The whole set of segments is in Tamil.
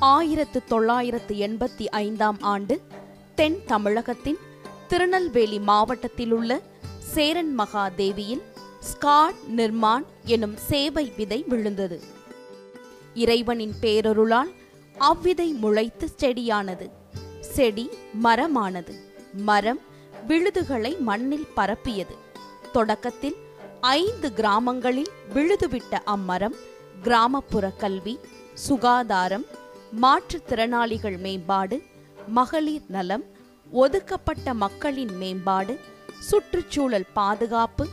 ஆயிரத்து தொள்ளாயிரத்து எண்பத்தி ஐந்தாம் ஆண்டு தென் தமிழகத்தின் திருநெல்வேலி மாவட்டத்திலுள்ள சேரன் மகாதேவியில் ஸ்காட் நிர்மான் எனும் சேவை விதை விழுந்தது. இறைவனின் பேரருளால் அவ்விதை முளைத்து செடியானது. செடி மரமானது. மரம் விழுதுகளை மண்ணில் பரப்பியது. தொடக்கத்தில் ஐந்து கிராமங்களில் விழுதுவிட்ட அம்மரம் கிராமப்புற கல்வி சுகாதாரம் மாற்றுத்திறனாளிகள் மேம்பாடு மகளிர் நலம் ஒதுக்கப்பட்ட மக்களின் மேம்பாடு சுற்றுச்சூழல் பாதுகாப்பு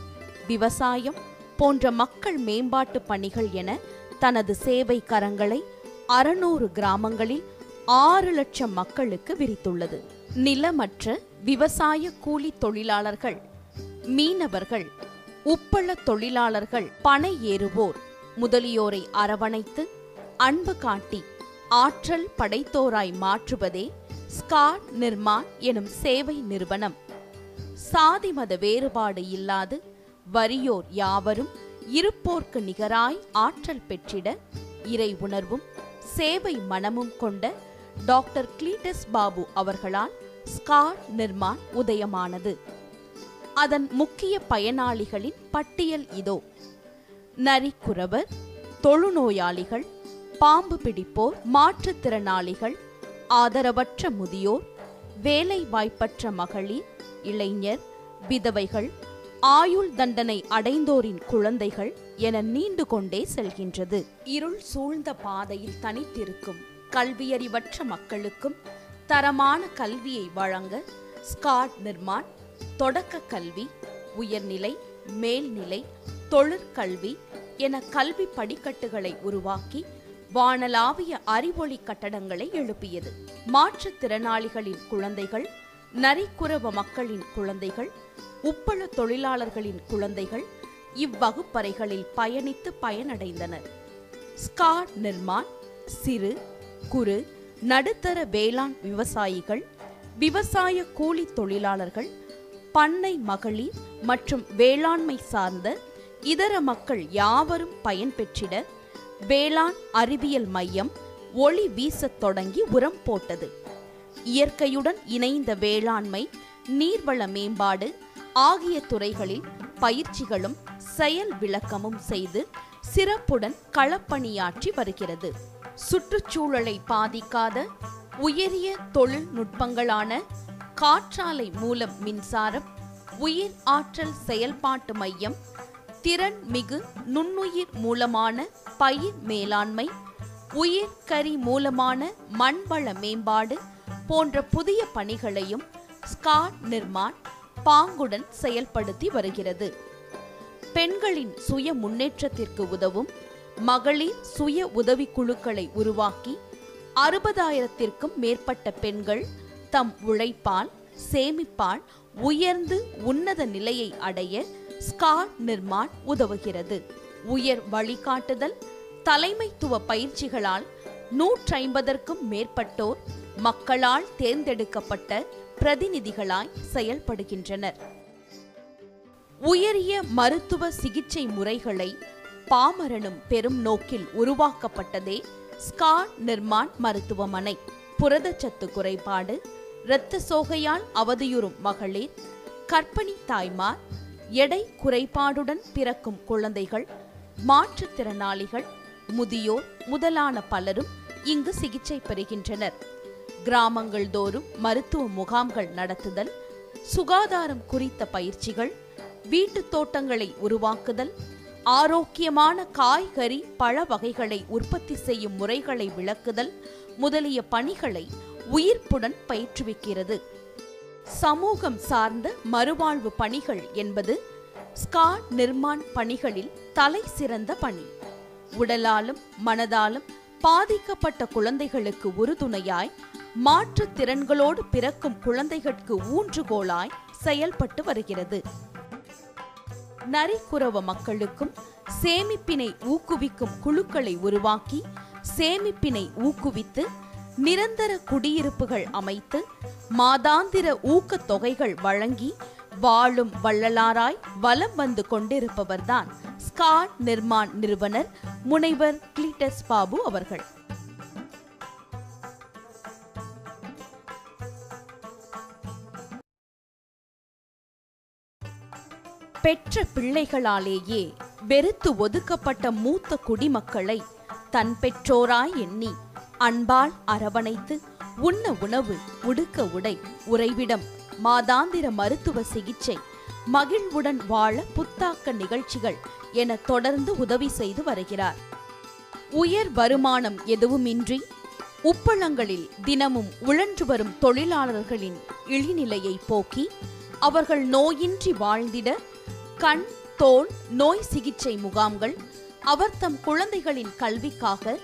விவசாயம் போன்ற மக்கள் மேம்பாட்டு பணிகள் என தனது சேவை கரங்களை அறுநூறு கிராமங்களில் ஆறு லட்சம் மக்களுக்கு விரித்துள்ளது. நிலமற்ற விவசாய கூலி தொழிலாளர்கள் மீனவர்கள் உப்பள தொழிலாளர்கள் பனை ஏறுவோர் முதலியோரை அரவணைத்து அன்பு காட்டி ஆற்றல் படைத்தோராய் மாற்றுவதே ஸ்கார் நிர்மான் எனும் சேவை நிறுவனம். சாதி மத வேறுபாடு இல்லாது வறியோர் யாவரும் இருப்போர்க்கு நிகராய் ஆற்றல் பெற்றிட இறை உணர்வும் சேவை மனமும் கொண்ட டாக்டர் கிளீட்டஸ் பாபு அவர்களால் ஸ்காட் நிர்மான் உதயமானது. அதன் முக்கிய பயனாளிகளின் பட்டியல் இதோ. நரிக்குறவர் தொழுநோயாளிகள் பாம்பு பிடிப்போர் மாற்றுத்திறனாளிகள் ஆதரவற்ற முதியோர் வேலை வாய்ப்பற்ற மகளிர் இளைஞர் விதவைகள் ஆயுள் தண்டனை அடைந்தோரின் குழந்தைகள் என நீண்டு கொண்டே செல்கின்றது. இருள் சூழ்ந்த பாதையில் தனித்திருக்கும் கல்வியறிவற்ற மக்களுக்கும் தரமான கல்வியை வழங்க ஸ்காட் நிர்மான் தொடக்க கல்வி உயர்நிலை மேல்நிலை தொழிற்கல்வி என கல்வி படிக்கட்டுகளை உருவாக்கி வானலாவிய அறிவொளி கட்டடங்களை எழுப்பியது. மாற்றுத்திறனாளிகளின் குழந்தைகள் நரிக்குறவ மக்களின் குழந்தைகள் உப்பள தொழிலாளர்களின் குழந்தைகள் இவ்வகுப்பறைகளில் பயணித்து பயனடைந்தனர். ஸ்காட் நிர்மான் சிறு குறு நடுத்தர வேளாண் விவசாயிகள் விவசாய கூலி தொழிலாளர்கள் பண்ணை மகளிர் மற்றும் வேளாண்மை சார்ந்த இதர மக்கள் யாவரும் பயன்பெற்றிட வேளாண் அறிவியல் மையம் ஒளி வீசத் தொடங்கி உரம் போட்டது. இயற்கையுடன் இணைந்த வேளாண்மை நீர்வள மேம்பாடு ஆகிய துறைகளில் பயிற்சிகளும் செயல் விளக்கமும் செய்து சிறப்புடன் களப்பணியாற்றி வருகிறது. சுற்றுச்சூழலை பாதிக்காத உயரிய தொழில்நுட்பங்களான காற்றாலை மூலம் மின்சாரம் உயிர் ஆற்றல் செயல்பாட்டு மையம் திறன் மிகு நுண்ணுயிர் மூலமான பயிர் மேலாண்மை உயிர்கரி மூலமான மண்வள மேம்பாடு போன்ற புதிய பணிகளையும் ஸ்கார் நிர்மான் பாங்குடன் செயல்படுத்தி வருகிறது. பெண்களின் சுய முன்னேற்றத்திற்கு உதவும் மகளிர் சுய உதவிக்குழுக்களை உருவாக்கி அறுபதாயிரத்திற்கும் மேற்பட்ட பெண்கள் தம் உழைப்பால் சேமிப்பால் உயர்ந்து உன்னத நிலையை அடைய ஸ்கார் நிர்மான் உதவுகிறது. உயர் வழிகாட்டுதல் தலைமைத்துவ பயிற்சிகளால் நூற்றைம்பதற்கும் மேற்பட்டோர் மக்களால் தேர்ந்தெடுக்கப்பட்ட பிரதிநிதிகளாய் செயல்படுகின்றனர். உயரிய மருத்துவ சிகிச்சை முறைகளை பாமரனும் பெரும் நோக்கில் உருவாக்கப்பட்டதே ஸ்கா நிர்மான் மருத்துவமனை. புரதச்சத்து குறைபாடு இரத்த சோகையால் அவதியுறும் மகளிர் கர்ப்பிணி தாய்மார் எடை குறைபாடுடன் பிறக்கும் குழந்தைகள் மாற்றுத்திறனாளிகள் முதியோர் முதலான பலரும் இங்கு சிகிச்சை பெறுகின்றனர். கிராமங்கள் தோறும் மருத்துவ முகாம்கள் நடத்துதல் சுகாதாரம் குறித்த பயிற்சிகள் வீட்டுத் தோட்டங்களை உருவாக்குதல் ஆரோக்கியமான காய்கறி பழ வகைகளை உற்பத்தி செய்யும் முறைகளை விளக்குதல் முதலிய பணிகளை உயிர்ப்புடன் பயிற்றுவிக்கிறது. சமூகம் சார்ந்த மறுவாழ்வு பணிகள் என்பது ஸ்காட் நிர்மாண் பணிகளில் தலை சிறந்த பணி. உடலாலும் மனதாலும் பாதிக்கப்பட்ட குழந்தைகளுக்கு உறுதுணையாய் மாற்றுத் திறன்களோடு பிறக்கும் குழந்தைகளுக்கு ஊன்றுகோலாய் செயல்பட்டு வருகிறது. நரிக்குறவ மக்களுக்கும் சேமிப்பினை ஊக்குவிக்கும் குழுக்களை உருவாக்கி சேமிப்பினை ஊக்குவித்து நிரந்தர குடியிருப்புகள் அமைத்து மாதாந்திர ஊக்கத்தொகைகள் வழங்கி வாழும் வள்ளலாராய் வலம் வந்து கொண்டிருப்பவர்தான் ஸ்காட் நிர்மாண் நிறுவனர் முனைவர் கிளிட்டஸ் பாபு அவர்கள். பெற்ற பிள்ளைகளாலேயே வெறுத்து ஒதுக்கப்பட்ட மூத்த குடிமக்களை தன் பெற்றோராய் எண்ணி அன்பால் அரவணைத்து உண்ண உணவு உடுக்க உடை உறைவிடம் மாதாந்திர மருத்துவ சிகிச்சை மகிழ்வுடன் வாழ புத்தாக்க நிகழ்ச்சிகள் என தொடர்ந்து உதவி செய்து வருகிறார். உயர் வருமானம் எதுவுமின்றி உப்பளங்களில் தினமும் உழன்று வரும் தொழிலாளர்களின் இழிநிலையை போக்கி அவர்கள் நோயின்றி வாழ்ந்திட கண் தோல் நோய் சிகிச்சை முகாம்கள் அவர் தம் குழந்தைகளின் கல்விக்காக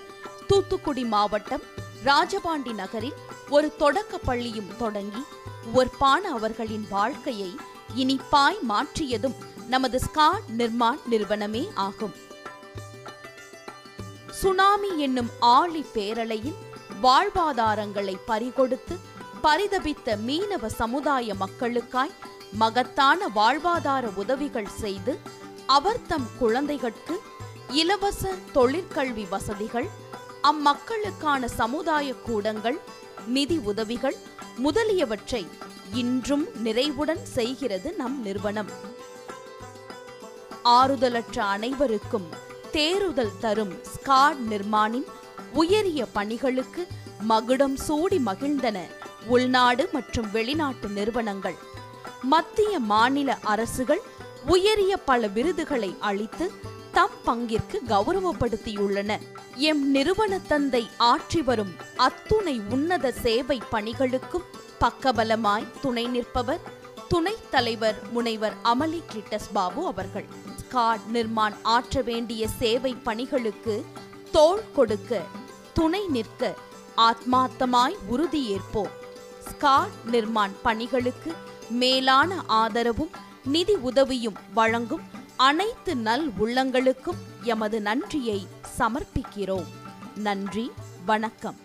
தூத்துக்குடி மாவட்டம் ராஜபாண்டி நகரில் ஒரு தொடக்க பள்ளியும் தொடங்கி ஒற்பான அவர்களின் வாழ்க்கையை இனிப்பாய் மாற்றியதும் நமது ஸ்கா நிர்மாண் நிறுவனமே ஆகும். சுனாமி என்னும் ஆழி பேரலையில் வாழ்வாதாரங்களை பறிகொடுத்து பரிதபித்த மீனவ சமுதாய மக்களுக்காய் மகத்தான வாழ்வாதார உதவிகள் செய்து அவர் தம் குழந்தைகளுக்கு இலவச தொழிற்கல்வி வசதிகள் அம்மக்களுக்கான சமுதாய கூடங்கள் நிதி உதவிகள் முதலியவற்றை இன்றும் நிறைவுடன் செய்கிறது நம் நிறுவனம். ஆறுதலற்ற அனைவருக்கும் தேறுதல் தரும் ஸ்காட் நிர்மாணின் உயரிய பணிகளுக்கு மகுடம் சூடி மகிழ்ந்தன உள்நாடு மற்றும் வெளிநாட்டு நிறுவனங்கள். மத்திய மாநில அரசுகள் உயரிய பல விருதுகளை அளித்து தம் பங்கிற்கு கௌரவப்படுத்தியுள்ளன. எம் நிறுவன தந்தை ஆற்றி வரும் அத்துணை உன்னத சேவை பணிகளுக்கும் பக்கபலமாய் துணை நிற்பவர் துணைத் தலைவர் முனைவர் அமலி கிரிட்டஸ் பாபு அவர்கள். ஸ்காட் நிர்மாண் ஆற்ற வேண்டிய சேவை பணிகளுக்கு தோள் கொடுக்க துணை நிற்க ஆத்மார்த்தமாய் உறுதியேற்போம். ஸ்காட் நிர்மாண் பணிகளுக்கு மேலான ஆதரவும் நிதி உதவியும் வழங்கும் அனைத்து நல் உள்ளங்களுக்கும் எமது நன்றியை சமர்ப்பிக்கிறோம். நன்றி வணக்கம்.